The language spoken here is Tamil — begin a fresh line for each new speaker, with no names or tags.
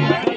Bye.